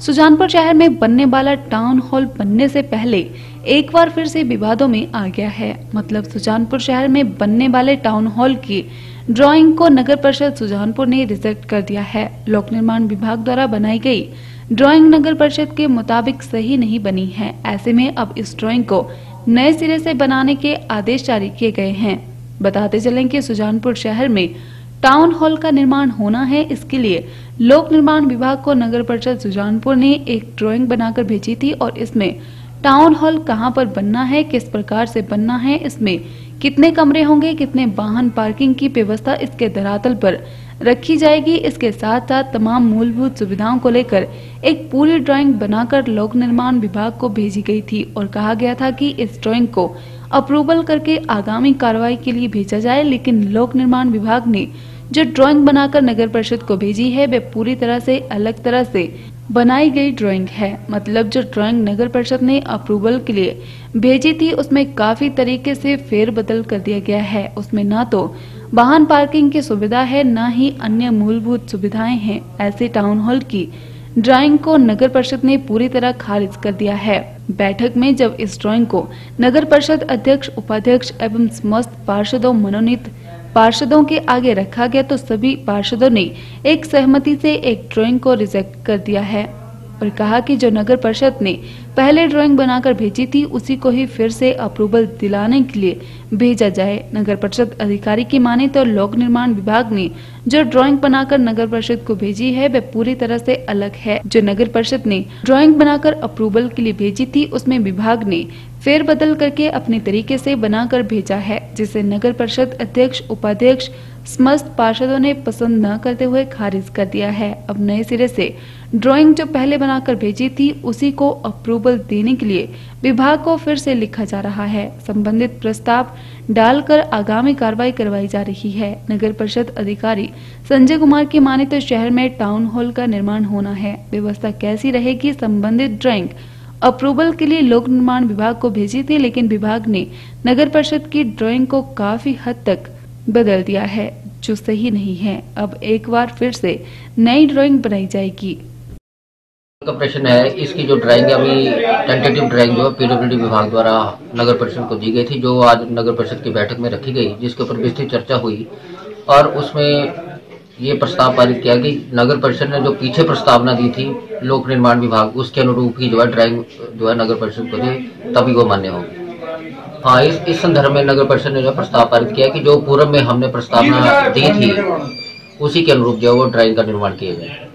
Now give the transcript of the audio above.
सुजानपुर शहर में बनने वाला टाउन हॉल बनने से पहले एक बार फिर से विवादों में आ गया है। मतलब सुजानपुर शहर में बनने वाले टाउन हॉल की ड्राइंग को नगर परिषद सुजानपुर ने रिजेक्ट कर दिया है। लोक निर्माण विभाग द्वारा बनाई गई ड्राइंग नगर परिषद के मुताबिक सही नहीं बनी है। ऐसे में अब इस ड्राइंग को नए सिरे से बनाने के आदेश जारी किए गए हैं। बताते चलें कि सुजानपुर शहर में टाउन हॉल का निर्माण होना है। इसके लिए लोक निर्माण विभाग को नगर परिषद सुजानपुर ने एक ड्राइंग बनाकर भेजी थी और इसमें टाउन हॉल कहाँ पर बनना है, किस प्रकार से बनना है, इसमें कितने कमरे होंगे, कितने वाहन पार्किंग की व्यवस्था इसके धरातल पर रखी जाएगी। इसके साथ साथ तमाम मूलभूत सुविधाओं को लेकर एक पूरी ड्राइंग बनाकर लोक निर्माण विभाग को भेजी गई थी और कहा गया था कि इस ड्राइंग को अप्रूवल करके आगामी कार्रवाई के लिए भेजा जाए, लेकिन लोक निर्माण विभाग ने जो ड्राइंग बनाकर नगर परिषद को भेजी है, वे पूरी तरह से अलग तरह से बनाई गई ड्राइंग है। मतलब जो ड्राइंग नगर परिषद ने अप्रूवल के लिए भेजी थी, उसमें काफ़ी तरीके से फेर बदल कर दिया गया है। उसमें ना तो वाहन पार्किंग की सुविधा है, न ही अन्य मूलभूत सुविधाएँ हैं। ऐसे टाउन हॉल की ड्राइंग को नगर परिषद ने पूरी तरह खारिज कर दिया है। बैठक में जब इस ड्राइंग को नगर परिषद अध्यक्ष, उपाध्यक्ष एवं समस्त पार्षदों, मनोनीत पार्षदों के आगे रखा गया तो सभी पार्षदों ने एक सहमति से एक ड्राइंग को रिजेक्ट कर दिया है। और कहा कि जो नगर परिषद ने पहले ड्राइंग बनाकर भेजी थी, उसी को ही फिर से अप्रूवल दिलाने के लिए भेजा जाए। नगर परिषद अधिकारी की माने तो लोक निर्माण विभाग ने जो ड्राइंग बनाकर नगर परिषद को भेजी है, वह पूरी तरह से अलग है। जो नगर परिषद ने ड्राइंग बनाकर अप्रूवल के लिए भेजी थी, उसमें विभाग ने फेर बदल करके अपने तरीके से बनाकर भेजा है, जिसे नगर परिषद अध्यक्ष, उपाध्यक्ष समस्त पार्षदों ने पसंद न करते हुए खारिज कर दिया है। अब नए सिरे से ड्राइंग जो पहले बनाकर भेजी थी, उसी को अप्रूवल देने के लिए विभाग को फिर से लिखा जा रहा है। संबंधित प्रस्ताव डालकर आगामी कार्रवाई करवाई जा रही है। नगर परिषद अधिकारी संजय कुमार की माने तो शहर में टाउन हॉल का निर्माण होना है। व्यवस्था कैसी रहेगी? संबंधित ड्राइंग अप्रूवल के लिए लोक निर्माण विभाग को भेजी थी, लेकिन विभाग ने नगर परिषद की ड्राइंग को काफ़ी हद तक बदल दिया है, जो सही नहीं है। अब एक बार फिर से नई ड्राइंग बनाई जाएगी। का प्रश्न है, इसकी जो ड्राइंग है, अभी टेंटेटिव ड्राइंग जो है पीडब्ल्यूडी विभाग द्वारा नगर परिषद को दी गई थी, जो आज नगर परिषद की बैठक में रखी गई, जिसके ऊपर विस्तृत चर्चा हुई। और उसमें ये प्रस्ताव पारित किया कि नगर परिषद ने जो पीछे प्रस्तावना दी थी, लोक निर्माण विभाग, उसके अनुरूप ही जो है ड्राइंग जो है नगर परिषद को दी, तभी वो मान्य होगी। हाँ इस इस संदर्भ में नगर परिषद ने जो प्रस्ताव पारित किया कि जो पूर्व में हमने प्रस्तावना दी थी उसी के अनुरूप जो है वो ड्राइंग का निर्माण किया जाए।